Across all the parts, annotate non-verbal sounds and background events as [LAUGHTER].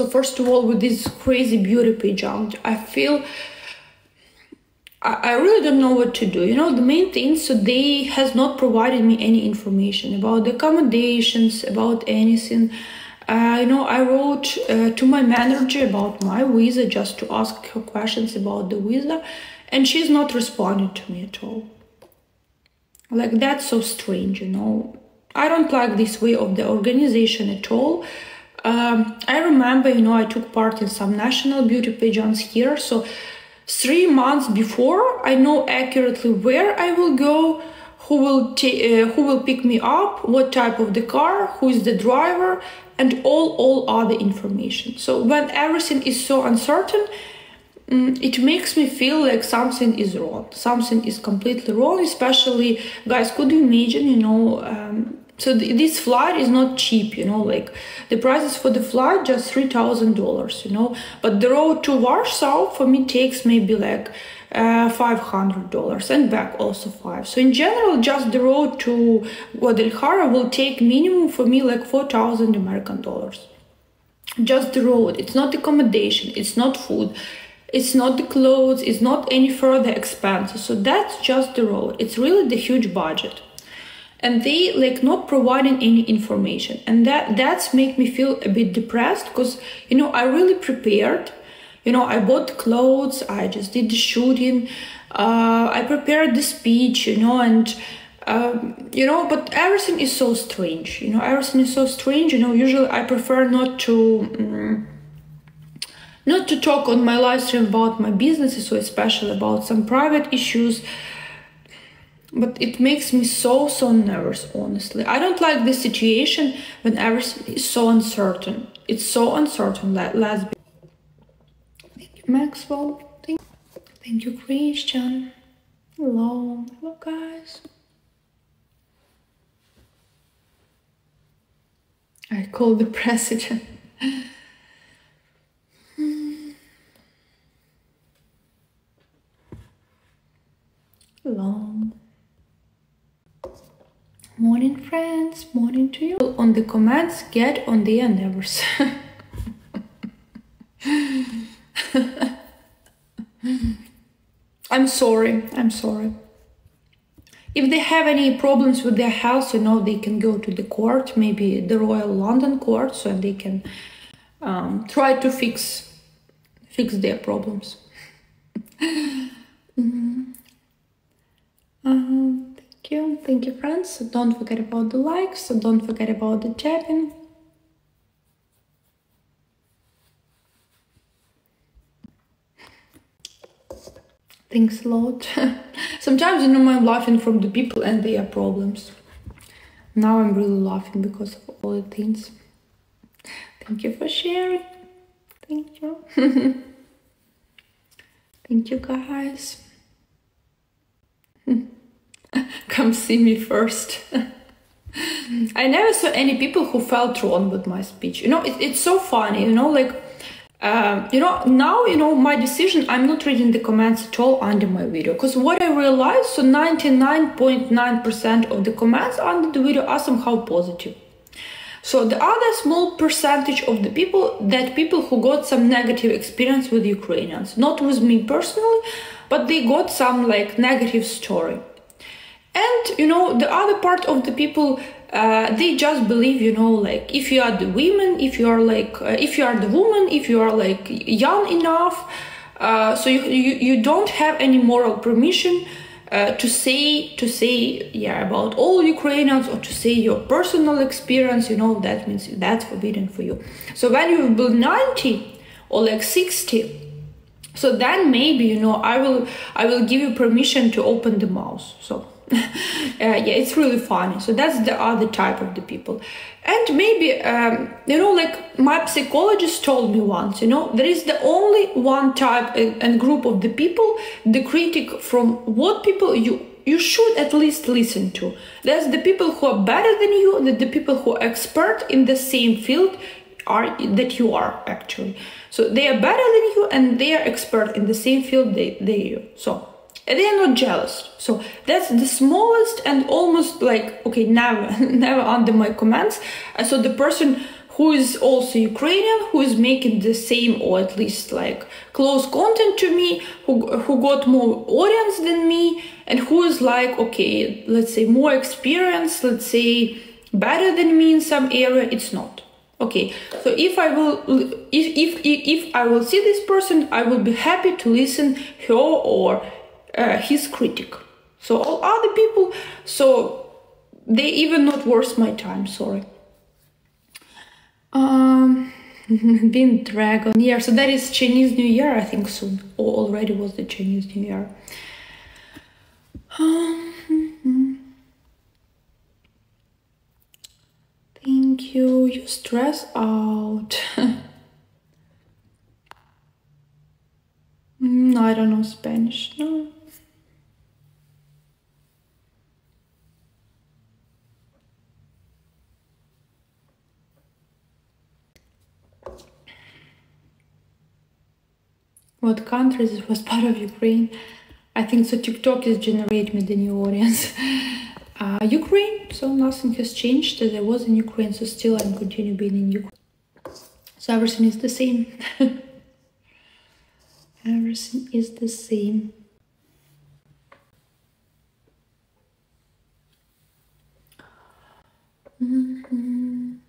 So first of all, with this crazy beauty pageant, I feel I, really don't know what to do. You know, the main thing, so they has not provided me any information about the accommodations, about anything. Uh, you know, I wrote uh, to my manager about my visa just to ask her questions about the visa, and she's not responding to me at all. Like, that's so strange, you know. I don't like this way of the organization at all. Remember, you know, I took part in some national beauty pageants here, so three months before I know accurately where I will go, who will ta- uh, who will pick me up, what type of the car, who is the driver, and all all other information. So when everything is so uncertain, um, it makes me feel like something is wrong. Something is completely wrong. Especially, guys, could you imagine? You know. Um, so th- this flight is not cheap, you know, like the prices for the flight just $3,000, you know, but the road to Warsaw for me takes maybe like uh, $500 and back also five. So in general, just the road to Guadalajara will take minimum for me like 4,000 American dollars. Just the road. It's not accommodation. It's not food. It's not the clothes. It's not any further expenses. So that's just the road. It's really the huge budget and they like not providing any information. And that that's make me feel a bit depressed because you know i really prepared. You know i bought clothes i just did the shooting uh, i prepared the speech you know and um, you know but everything is so strange you know everything is so strange you know. Usually i prefer not to um, not to talk on my live stream about my businesses so especially about some private issues but it makes me so so nervous honestly. I don't like this situation when everything is so uncertain. It's so uncertain let, let's be thank you maxwell. Thank, thank you christian. Hello. Hello guys. I call the president hello Morning, friends. Morning to you. On the comments, get on the endeavors. [LAUGHS] I'm sorry. I'm sorry. If they have any problems with their health, you know, they can go to the court, maybe the Royal London Court, so they can um, try to fix fix their problems. [LAUGHS] mm -hmm. um, you. Thank you, friends. So don't forget about the likes. So don't forget about the chatting. Thanks a lot. [LAUGHS] Sometimes, you know, I'm laughing from the people and their problems. Now I'm really laughing because of all the things. Thank you for sharing. Thank you. [LAUGHS] Thank you, guys. [LAUGHS] come see me first. [LAUGHS] I never saw any people who felt wrong with my speech. You know, it, it's so funny, you know, like, um, you know, now, you know, my decision, I'm not reading the comments at all under my video. Because what I realized, so 99.9% of the comments under the video are somehow positive. So the other small percentage of the people, that people who got some negative experience with Ukrainians, not with me personally, but they got some like negative story and you know the other part of the people uh, they just believe you know like if you are the women if you are like uh, if you are the woman if you are like young enough uh, so you, you you don't have any moral permission uh, to say to say yeah about all Ukrainians or to say your personal experience you know that means that's forbidden for you. So when you will 90 or like 60 so then maybe you know I will I will give you permission to open the mouth so [LAUGHS] uh, yeah it's really funny. So that's the other type of the people. And maybe um, you know like my psychologist told me once you know there is the only one type and group of the people the critic from what people you you should at least listen to. That's the people who are better than you that the people who are expert in the same field are that you are actually. So they are better than you and they are expert in the same field they, they you. So and they are not jealous so that's the smallest and almost like okay never [LAUGHS] never under my comments uh, so the person who is also Ukrainian, who is making the same or at least like close content to me, who, who got more audience than me, and who is like, okay, let's say more experienced, let's say better than me in some area, it's not. Okay, so if I will, if, if, if I will see this person, I will be happy to listen her or uh, his critic. So all other people, so they even not worth my time, sorry. Um, [LAUGHS] been dragon, yeah, so that is Chinese New Year, I think soon, or already was the Chinese New Year. Um, [LAUGHS] Thank you, you stress out. [LAUGHS] mm, I don't know Spanish, no. What countries was [LAUGHS] part of Ukraine. I think so TikTok is generating the new audience. [LAUGHS] Uh, Ukraine, so nothing has changed. There was in Ukraine, so still I'm continue being in Ukraine. So everything is the same. [LAUGHS] everything is the same. Mm -hmm.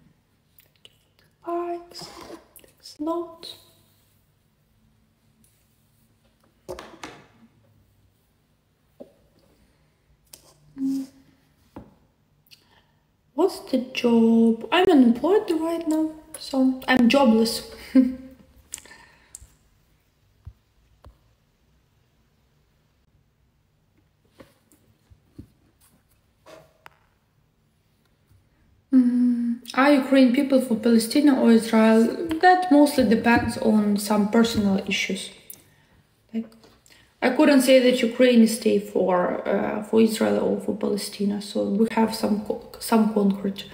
Thanks a lot. The job? I'm unemployed right now, so I'm jobless. [LAUGHS] Mm, are Ukrainian people for Palestine or Israel? That mostly depends on some personal issues. I couldn't say that Ukraine is stay for uh, for Israel or for Palestine. So we have some some concrete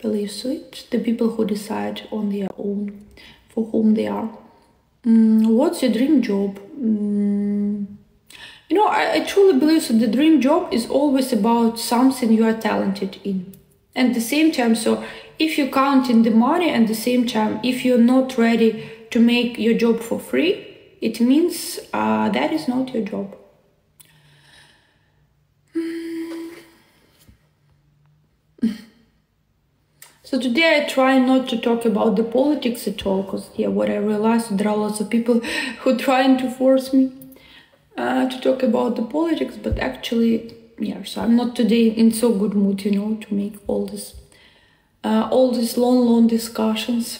beliefs. So it's the people who decide on their own for whom they are. Mm, what's your dream job? Mm, you know, I, I truly believe that the dream job is always about something you are talented in. And at the same time, so if you count in the money, and the same time, if you're not ready to make your job for free, it means uh, that is not your job. So today I try not to talk about the politics at all, because yeah, what I realized there are lots of people [LAUGHS] who trying to force me uh, to talk about the politics, but actually, yeah. So I'm not today in so good mood, you know, to make all this, uh, all these long, long discussions.